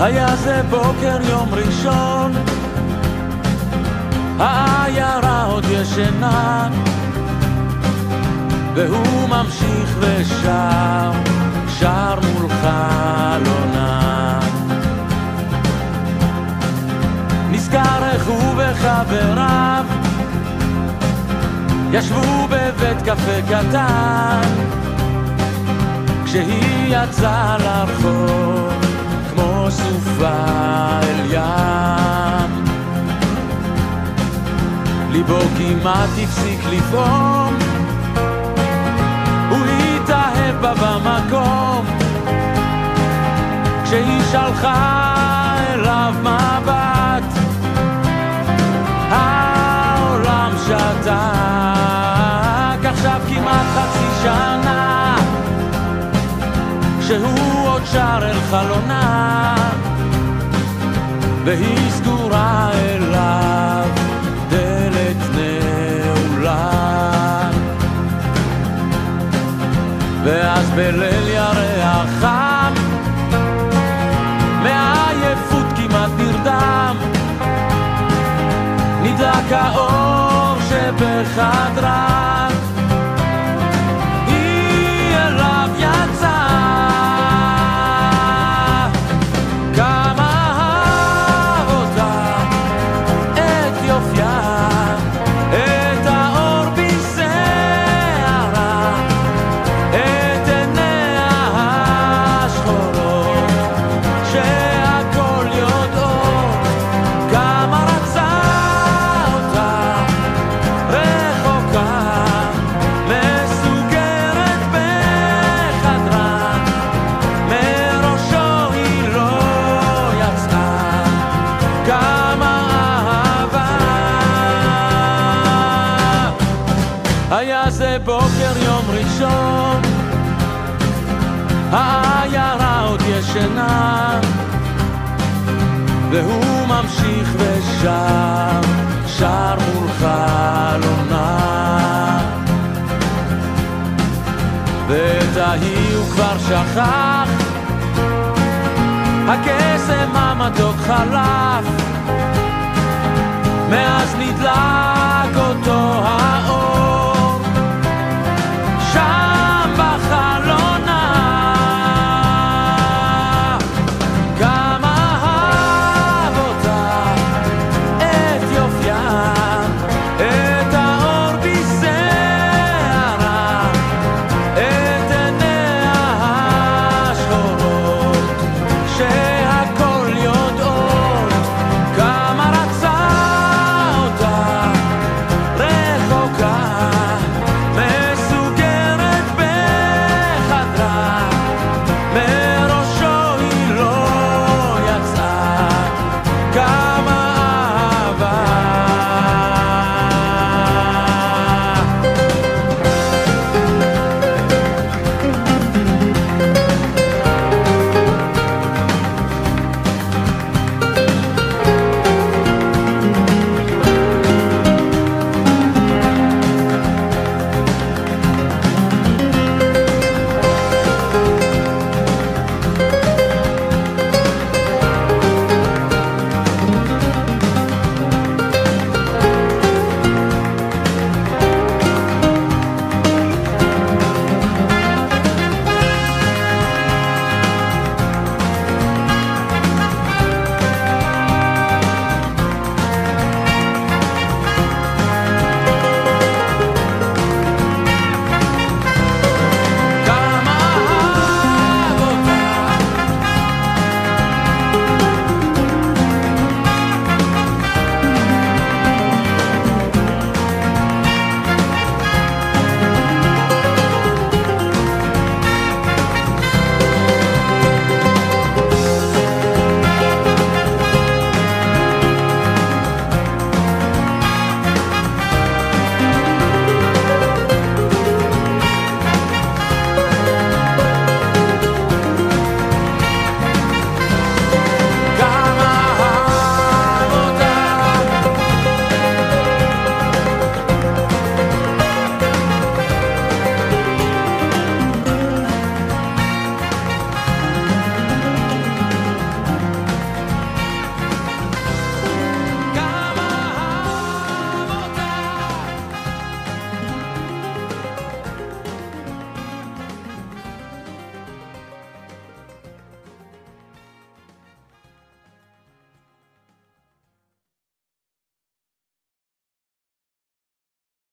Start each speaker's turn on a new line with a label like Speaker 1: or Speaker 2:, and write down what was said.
Speaker 1: היה זה בוקר יום ראשון, העיירה עוד ישנה, והוא ממשיך ושר, שר מול חלונה. נזכר איך הוא וחבריו ישבו בבית קפה קטן, כשהיא יצאה לרחוב סופה אל ים. ליבו כמעט הפסיק לפעום, הוא התאהב בה במקום, כשהיא שלחה אליו מבט, העולם שתק, עכשיו כמעט חצי שנה, כשהוא עוד שר אל חלונה, והיא סגורה אליו, דלת נעולה. ואז בליל ירח חם, מעייפות כמעט נרדם, נדלק האור שבחדרה. העיירה עוד ישנה, והוא ממשיך ושר, שר מול חלונה. ואת ההיא הוא כבר שכח, הקסם המתוק חלף,